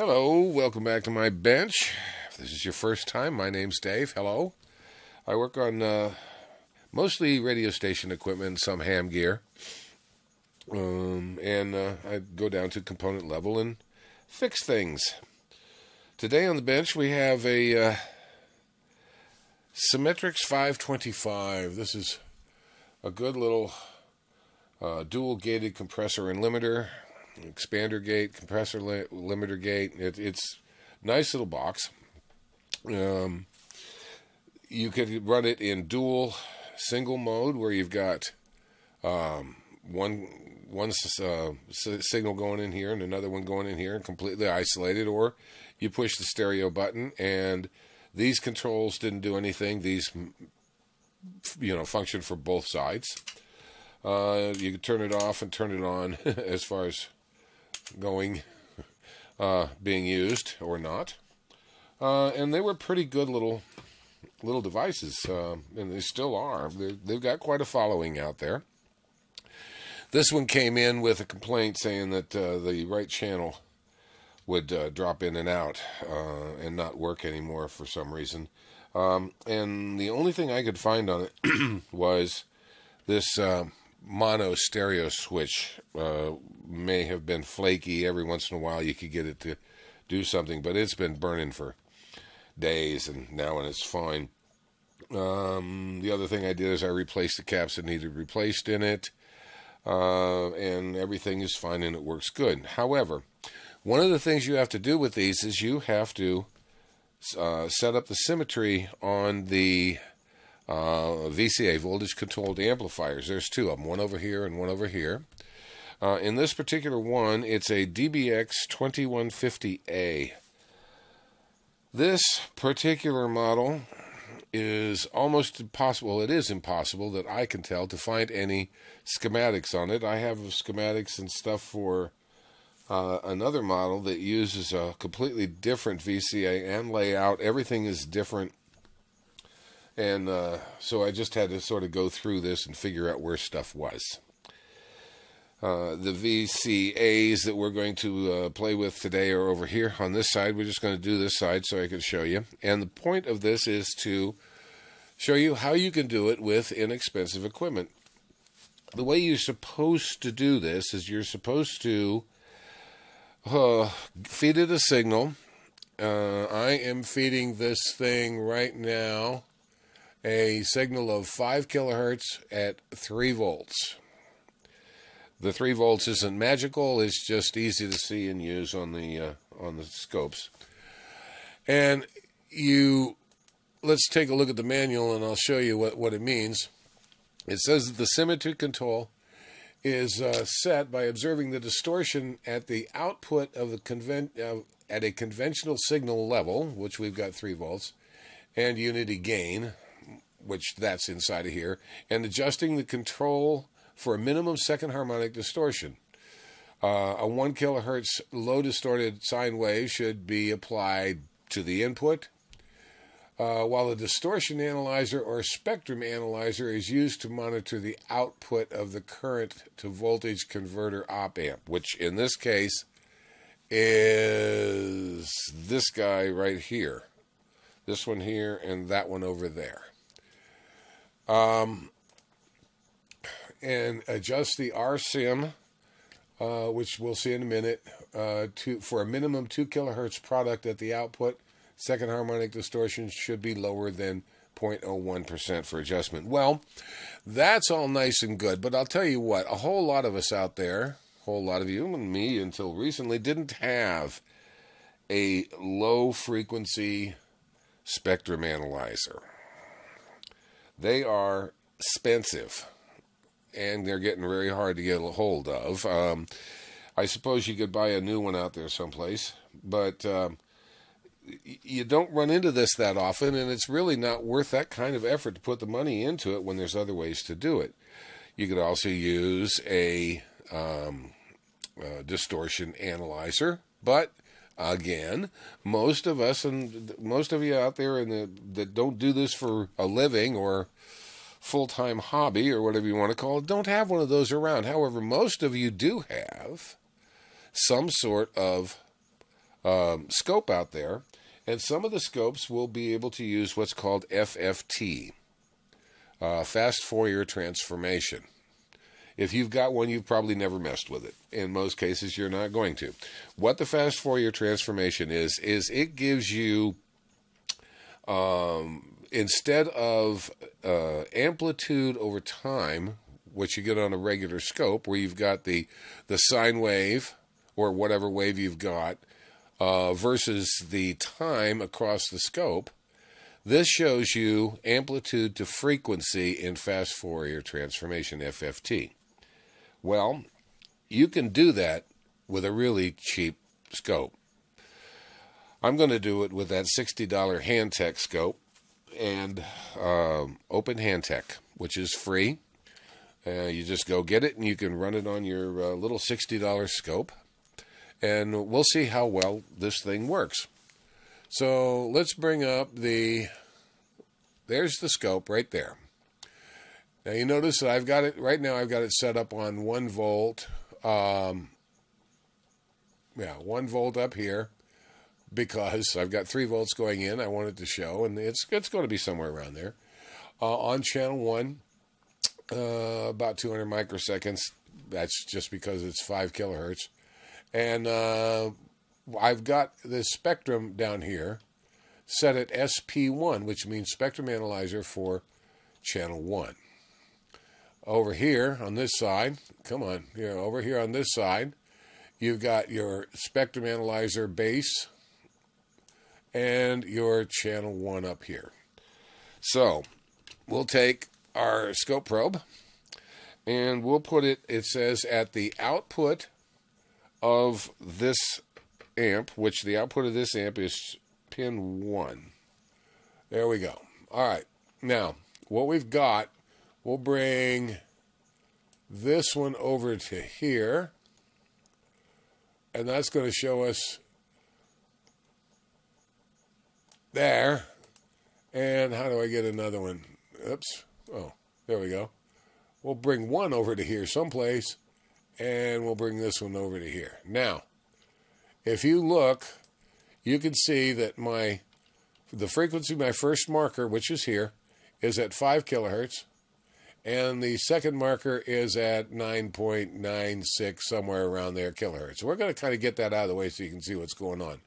Hello, welcome back to my bench. If this is your first time, my name's Dave. Hello. I work on uh, mostly radio station equipment, some ham gear. Um, and uh, I go down to component level and fix things. Today on the bench we have a uh, Symetrix 525. This is a good little uh, dual gated compressor and limiter, expander gate, compressor li- limiter gate. It, it's nice little box. Um, you could run it in dual single mode where you've got um, one one uh, signal going in here and another one going in here and completely isolated, or you push the stereo button and these controls didn't do anything. These you know function for both sides. Uh, you can turn it off and turn it on as far as going uh, being used or not. Uh, and they were pretty good little little devices, uh, and they still are. they they've got quite a following out there. This one came in with a complaint saying that uh, the right channel would uh, drop in and out uh, and not work anymore for some reason. Um, and the only thing I could find on it was this uh, mono stereo switch uh, may have been flaky. Every once in a while, you could get it to do something, but it's been burning for days, and now when it's fine. Um, the other thing I did is I replaced the caps that needed replaced in it, uh, and everything is fine and it works good. However, one of the things you have to do with these is you have to uh, set up the symmetry on the uh, VCA voltage controlled amplifiers. There's two of them, one over here and one over here. Uh, in this particular one, it's a DBX 2150A. This particular model is almost impossible. It is impossible that I can tell to find any schematics on it. I have schematics and stuff for uh, another model that uses a completely different VCA and layout. Everything is different. And uh, so I just had to sort of go through this and figure out where stuff was. Uh, the VCAs that we're going to uh, play with today are over here on this side. We're just going to do this side so I can show you. And the point of this is to show you how you can do it with inexpensive equipment. The way you're supposed to do this is you're supposed to uh, feed it a signal. Uh, I am feeding this thing right now a signal of 5 kilohertz at 3 volts. The three volts isn't magical; it's just easy to see and use on the uh, on the scopes. And you, let's take a look at the manual, and I'll show you what what it means. It says that the symmetry control is uh, set by observing the distortion at the output of the convent uh, at a conventional signal level, which we've got three volts, and unity gain, which that's inside of here, and adjusting the control for a minimum second harmonic distortion. Uh, a 1 kilohertz low distorted sine wave should be applied to the input, uh, while a distortion analyzer or spectrum analyzer is used to monitor the output of the current to voltage converter op amp, which in this case is this guy right here. This one here and that one over there. Um, and adjust the RSYM, uh, which we'll see in a minute, uh, to for a minimum 2 kilohertz product at the output. Second harmonic distortion should be lower than 0.01% for adjustment. Well, that's all nice and good, but I'll tell you what, a whole lot of us out there, a whole lot of you and me until recently, didn't have a low frequency spectrum analyzer. They are expensive and they're getting very hard to get a hold of. Um, I suppose you could buy a new one out there someplace, but um, you don't run into this that often, and it's really not worth that kind of effort to put the money into it when there's other ways to do it. You could also use a um, uh, distortion analyzer, but again, most of us and most of you out there in the, that don't do this for a living or full time hobby or whatever you want to call it don't have one of those around. However, most of you do have some sort of um, scope out there, and some of the scopes will be able to use what's called FFT, uh, fast Fourier transformation. If you've got one, you've probably never messed with it. In most cases, you're not going to. What the fast Fourier transformation is, is it gives you, um, instead of uh, amplitude over time, which you get on a regular scope, where you've got the, the sine wave or whatever wave you've got, uh, versus the time across the scope, this shows you amplitude to frequency in fast Fourier transformation, FFT. Well, you can do that with a really cheap scope. I'm going to do it with that $60 Hantek scope and um, Open Hantek, which is free. Uh, you just go get it and you can run it on your uh, little $60 scope. And we'll see how well this thing works. So let's bring up the, there's the scope right there. Now you notice that I've got it, right now I've got it set up on 1 volt, um, yeah, 1 volt up here because I've got 3 volts going in. I want it to show, and it's, it's going to be somewhere around there. Uh, on channel 1, uh, about 200 microseconds. That's just because it's 5 kilohertz. And uh, I've got the spectrum down here set at SP1, which means spectrum analyzer for channel 1 over here on this side, come on, know, over here on this side, you've got your spectrum analyzer base and your channel one up here. So we'll take our scope probe and we'll put it, it says at the output of this amp, which the output of this amp is pin one. There we go. All right. Now, what we've got We'll bring this one over to here. And that's going to show us there. And how do I get another one? Oops. Oh, there we go. We'll bring one over to here someplace. And we'll bring this one over to here. Now, if you look, you can see that my the frequency, my first marker, which is here, is at 5 kilohertz and the second marker is at 9.96 somewhere around there kilohertz. we're going to kind of get that out of the way so you can see what's going on.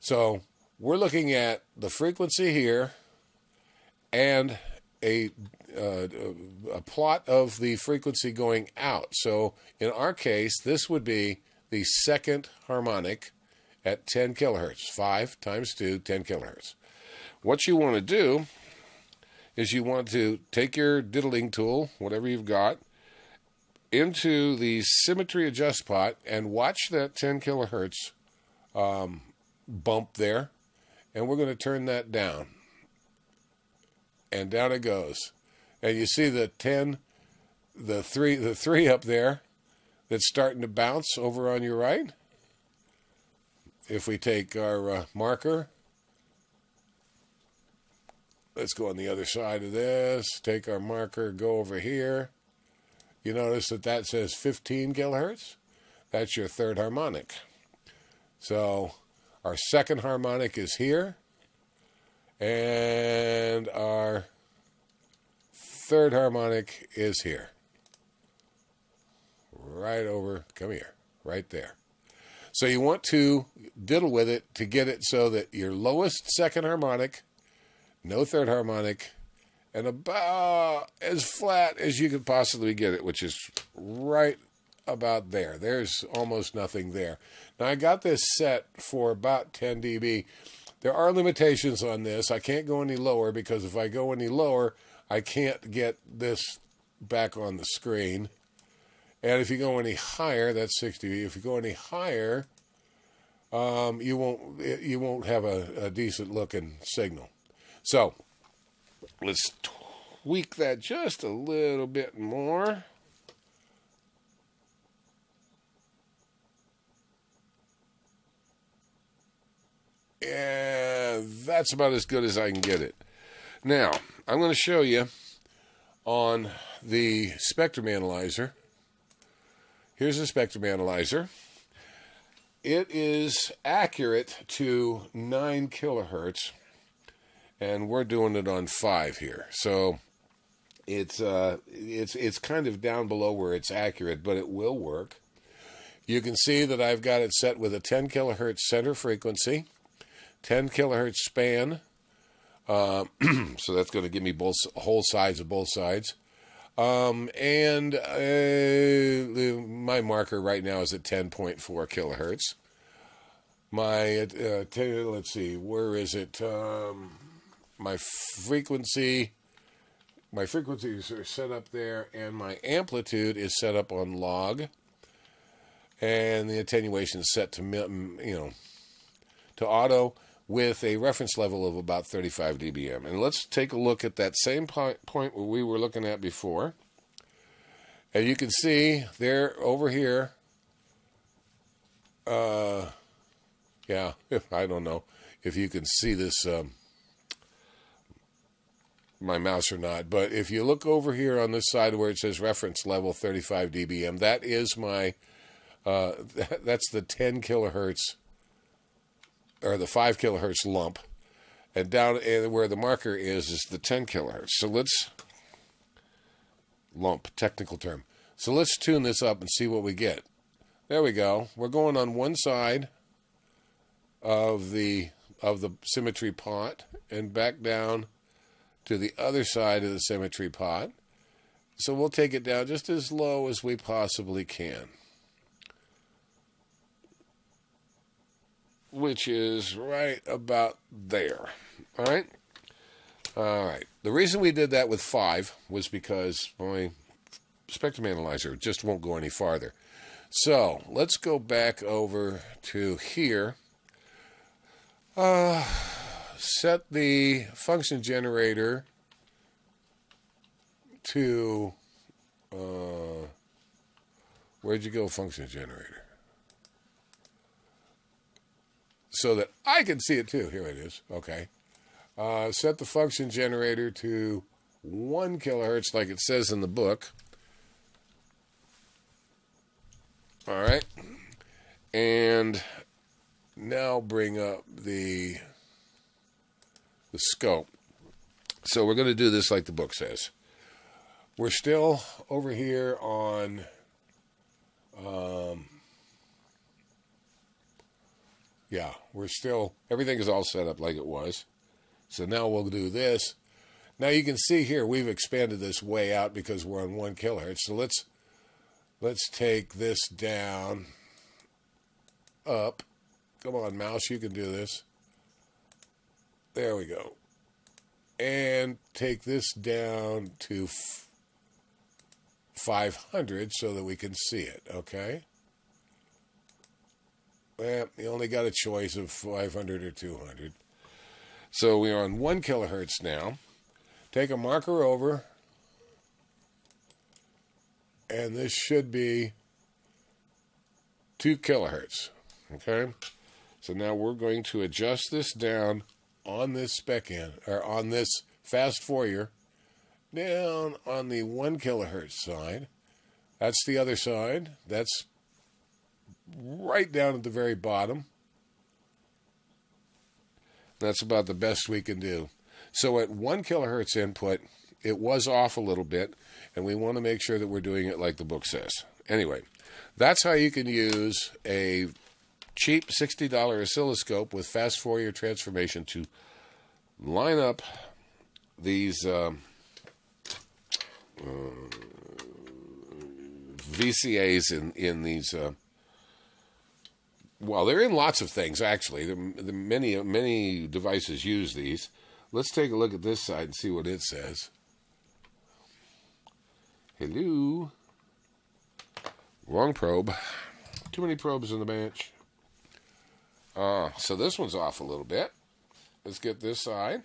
So we're looking at the frequency here and a uh, a plot of the frequency going out. So in our case, this would be the second harmonic at 10 kilohertz. 5 times 2, 10 kilohertz. What you want to do is you want to take your diddling tool, whatever you've got, into the symmetry adjust pot and watch that 10 kilohertz um, bump there. And we're going to turn that down. And down it goes. And you see the 10, the 3, the 3 up there that's starting to bounce over on your right. If we take our uh, marker Let's go on the other side of this, take our marker, go over here. You notice that that says 15 kilohertz? That's your third harmonic. So our second harmonic is here, and our third harmonic is here. Right over, come here, right there. So you want to diddle with it to get it so that your lowest second harmonic no third harmonic, and about as flat as you could possibly get it, which is right about there. There's almost nothing there. Now I got this set for about 10 dB. There are limitations on this. I can't go any lower because if I go any lower, I can't get this back on the screen. And if you go any higher, that's 60 dB. If you go any higher, um, you won't you won't have a, a decent looking signal. So let's tweak that just a little bit more. And that's about as good as I can get it. Now, I'm going to show you on the spectrum analyzer. Here's the spectrum analyzer. it is accurate to 9 kilohertz, and we're doing it on 5 here. So it's uh, it's it's kind of down below where it's accurate, but it will work. You can see that I've got it set with a 10 kilohertz center frequency, 10 kilohertz span. Uh, so that's going to give me both whole sides of both sides. Um, and uh, my marker right now is at 10.4 kilohertz. My, uh, let's see, where is it? Um, my frequency, my frequencies are set up there, and my amplitude is set up on log, and the attenuation is set to, you know, to auto with a reference level of about 35 dBm. And let's take a look at that same point where we were looking at before. And you can see there over here, uh, yeah, I don't know if you can see this, um, my mouse or not, but if you look over here on this side where it says reference level 35 dBm, that is my, uh, that's the 10 kilohertz or the 5 kilohertz lump. And down where the marker is, is the 10 kilohertz. So let's, lump, technical term. So let's tune this up and see what we get. There we go. We're going on one side of the of the symmetry pot and back down to the other side of the symmetry pot. So we'll take it down just as low as we possibly can. which is right about there. All right? All right. The reason we did that with five was because my spectrum analyzer just won't go any farther. So let's go back over to here. Uh, set the function generator to, uh, where'd you go, function generator? so that I can see it too. Here it is. Okay. Uh, set the function generator to 1 kilohertz like it says in the book. All right. And now bring up the the scope. So we're going to do this like the book says. We're still over here on um, yeah, we're still, everything is all set up like it was. So now we'll do this. Now you can see here, we've expanded this way out because we're on one kilohertz. So let's, let's take this down, up. Come on, mouse, you can do this. There we go. And take this down to 500 so that we can see it, okay? well, you only got a choice of 500 or 200. So we're on 1 kilohertz now. Take a marker over, and this should be 2 kilohertz. Okay? So now we're going to adjust this down on this spec in, or on this fast Fourier, down on the 1 kilohertz side. That's the other side. That's right down at the very bottom. That's about the best we can do. So at one kilohertz input, it was off a little bit, and we want to make sure that we're doing it like the book says. Anyway, that's how you can use a cheap $60 oscilloscope with fast Fourier transformation to line up these um, uh, VCAs in, in these uh, well, they're in lots of things actually. The, the many many devices use these. Let's take a look at this side and see what it says. Hello. Wrong probe. Too many probes in the bench. Uh, so this one's off a little bit. Let's get this side.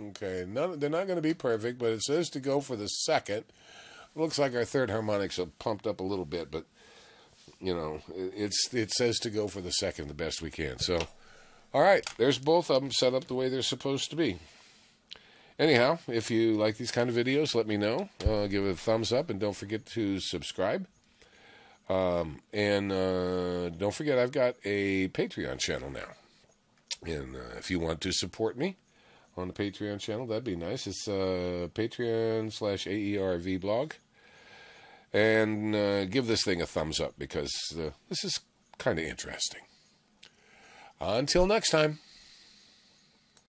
Okay, none, they're not going to be perfect, but it says to go for the second looks like our third harmonics are pumped up a little bit, but you know, it's it says to go for the second the best we can. So, all right, there's both of them set up the way they're supposed to be. Anyhow, if you like these kind of videos, let me know. Uh, give it a thumbs up and don't forget to subscribe. Um, and uh, don't forget, I've got a Patreon channel now. And uh, if you want to support me on the Patreon channel, that'd be nice. It's uh, Patreon slash AERV blog. And uh, give this thing a thumbs up because uh, this is kind of interesting. Until next time.